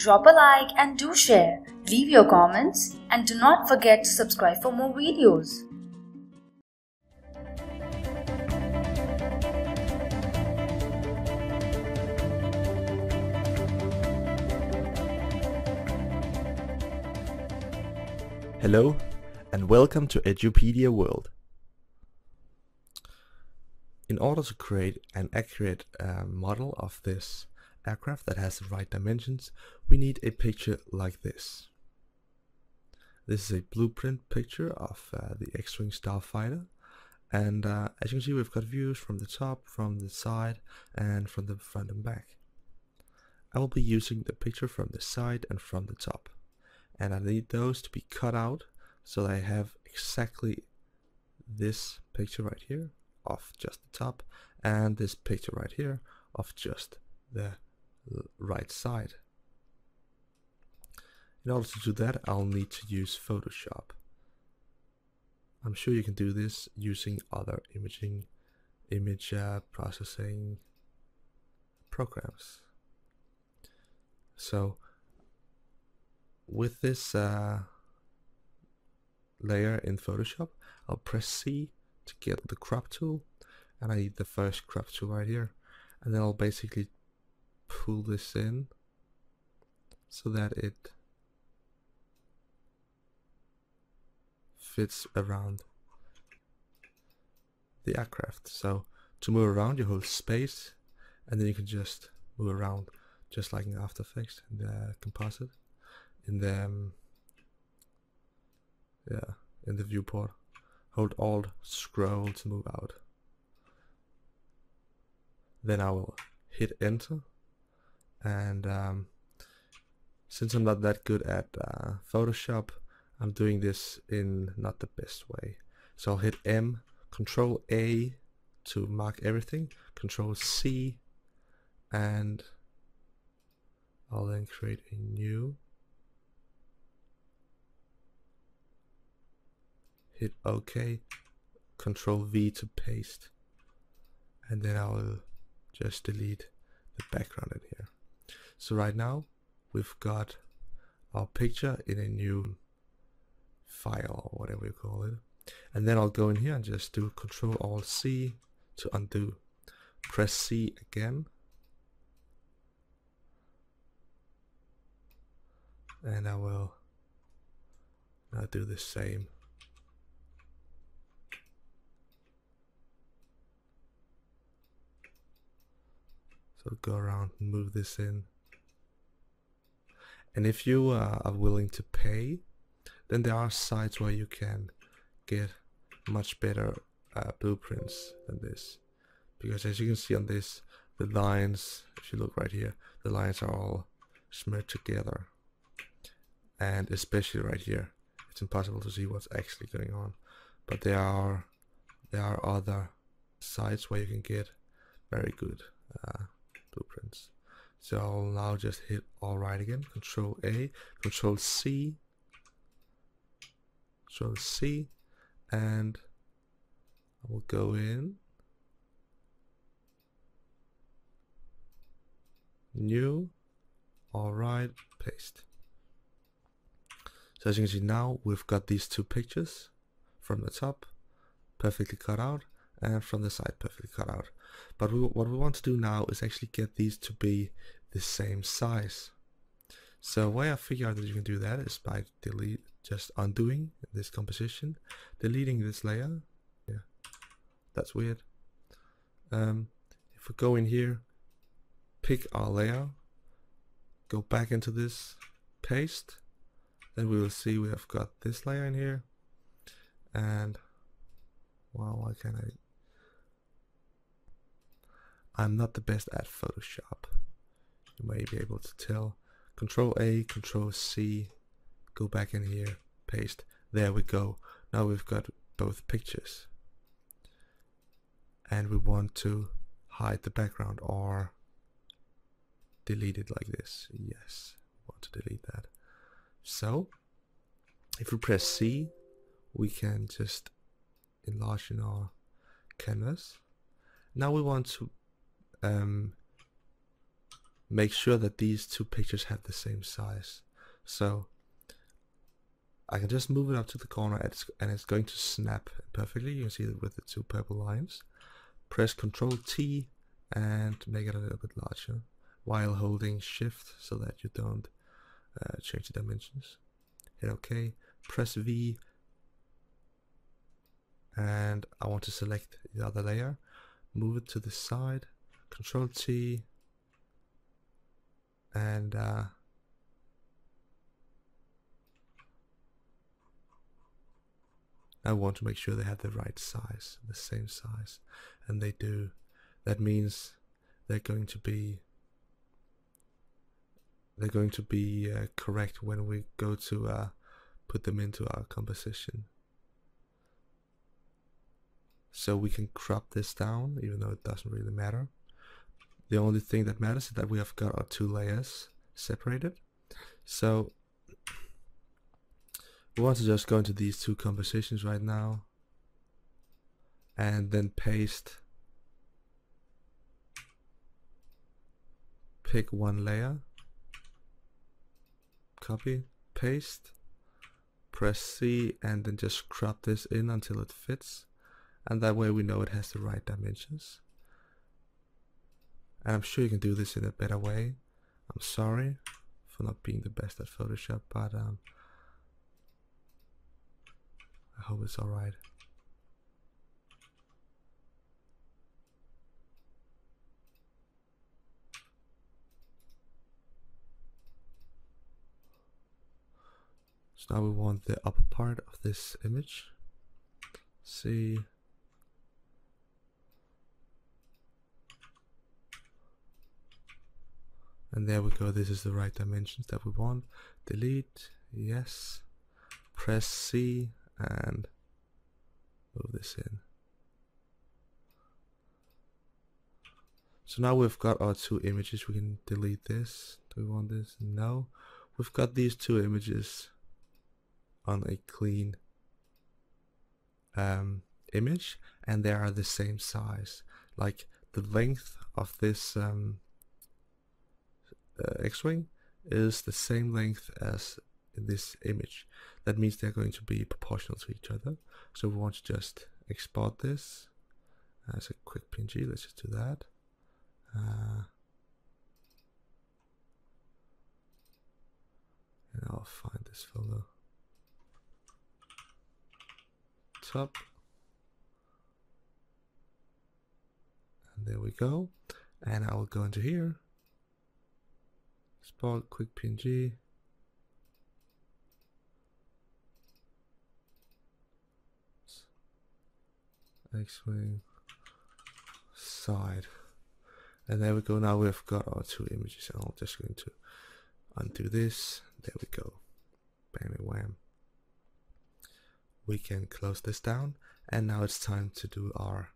Drop a like and do share. Leave your comments and do not forget to subscribe for more videos. Hello and welcome to Edupedia World. In order to create an accurate uh, model of this aircraft that has the right dimensions, we need a picture like this. This is a blueprint picture of uh, the X-Wing Starfighter and uh, as you can see we've got views from the top, from the side and from the front and back. I will be using the picture from the side and from the top and I need those to be cut out so that I have exactly this picture right here of just the top and this picture right here of just the right side. In order to do that I'll need to use Photoshop. I'm sure you can do this using other imaging image uh, processing programs. So with this uh, layer in Photoshop, I'll press C to get the crop tool and I need the first crop tool right here and then I'll basically pull this in so that it fits around the aircraft. So to move around you hold space and then you can just move around just like in After Effects in the composite in the um, yeah in the viewport. Hold alt scroll to move out. Then I will hit enter and um, since I'm not that good at uh, Photoshop I'm doing this in not the best way. So I'll hit M control A to mark everything control C and I'll then create a new. Hit OK, Control V to paste, and then I will just delete the background in here. So right now we've got our picture in a new file or whatever you call it. And then I'll go in here and just do Control Alt C to undo. Press C again. And I will now do the same. So go around and move this in. And if you uh, are willing to pay, then there are sites where you can get much better uh, blueprints than this. Because as you can see on this, the lines, if you look right here, the lines are all smeared together. And especially right here, it's impossible to see what's actually going on. But there are there are other sites where you can get very good uh. So I'll now just hit all right again, control A, control C, control C, and I will go in, new, all right, paste. So as you can see now, we've got these two pictures from the top, perfectly cut out, and from the side perfectly cut out. But we, what we want to do now is actually get these to be the same size. So a way I figure out that you can do that is by delete, just undoing this composition, deleting this layer. Yeah, that's weird. Um, if we go in here, pick our layer, go back into this, paste, then we will see we have got this layer in here, and wow, why can't I I'm not the best at Photoshop. You may be able to tell. Control A, Control C, go back in here, paste. There we go. Now we've got both pictures. And we want to hide the background or delete it like this. Yes, we want to delete that. So, if we press C, we can just enlarge in our canvas. Now we want to um, make sure that these two pictures have the same size. So I can just move it up to the corner and it's, and it's going to snap perfectly. You can see it with the two purple lines. Press Ctrl T and make it a little bit larger while holding shift so that you don't uh, change the dimensions. Hit OK, press V and I want to select the other layer, move it to the side, Control T and uh, I want to make sure they have the right size, the same size, and they do. That means they're going to be they're going to be uh, correct when we go to uh, put them into our composition. So we can crop this down, even though it doesn't really matter. The only thing that matters is that we have got our two layers separated. So we want to just go into these two compositions right now and then paste pick one layer copy paste press C and then just crop this in until it fits and that way we know it has the right dimensions and I'm sure you can do this in a better way I'm sorry for not being the best at Photoshop but um, I hope it's alright. So now we want the upper part of this image. See. And there we go, this is the right dimensions that we want. Delete, yes. Press C and move this in. So now we've got our two images. We can delete this. Do we want this? No. We've got these two images on a clean um, image and they are the same size. Like the length of this um, uh, X-Wing is the same length as in this image. That means they're going to be proportional to each other. So we want to just export this as a quick PNG. Let's just do that. Uh, and I'll find this folder. Top. And there we go. And I will go into here. Export quick PNG. X-wing. Side. And there we go. Now we've got our two images. And I'm just going to undo this. There we go. Bam and wham. We can close this down. And now it's time to do our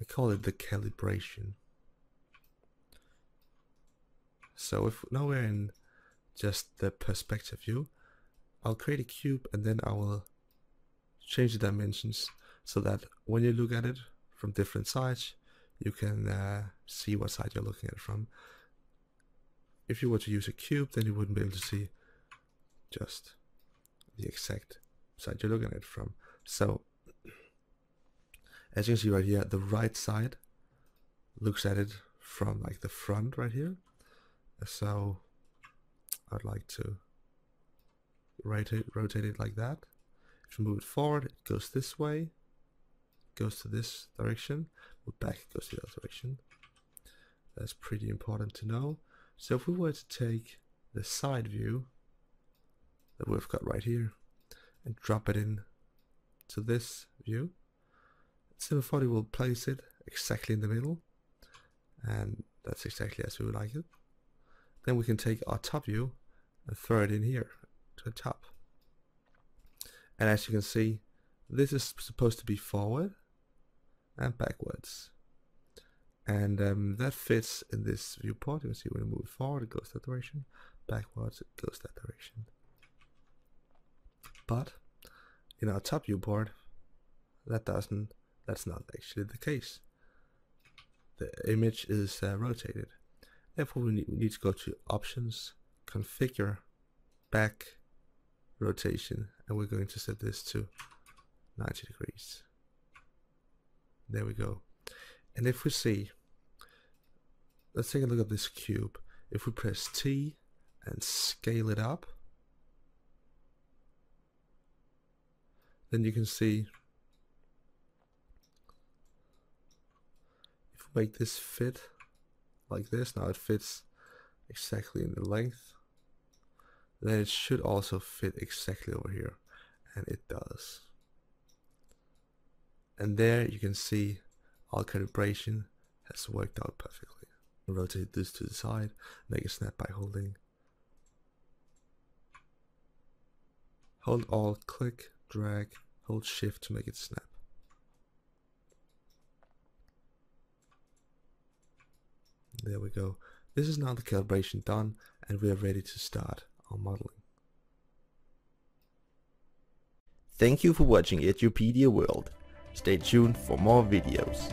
I call it the calibration so if now we're in just the perspective view I'll create a cube and then I will change the dimensions so that when you look at it from different sides, you can uh, see what side you're looking at it from. If you were to use a cube, then you wouldn't be able to see just the exact side you're looking at it from. So, as you can see right here, the right side looks at it from like the front right here. So, I'd like to rotate, rotate it like that. If you move it forward, it goes this way goes to this direction, but back it goes to the other direction. That's pretty important to know. So if we were to take the side view that we've got right here and drop it in to this view, 4D will place it exactly in the middle and that's exactly as we would like it. Then we can take our top view and throw it in here to the top. And as you can see, this is supposed to be forward and backwards. And um, that fits in this viewport. You can see when we move forward, it goes that direction. Backwards, it goes that direction. But in our top viewport, that doesn't, that's not actually the case. The image is uh, rotated. Therefore we need, to go to options, configure, back, rotation, and we're going to set this to 90 degrees. There we go. And if we see, let's take a look at this cube. If we press T and scale it up, then you can see if we make this fit like this, now it fits exactly in the length, then it should also fit exactly over here, and it does. And there you can see our calibration has worked out perfectly. Rotate this to the side, make a snap by holding. Hold Alt, click, drag, hold Shift to make it snap. There we go. This is now the calibration done and we are ready to start our modeling. Thank you for watching Edupedia World. Stay tuned for more videos.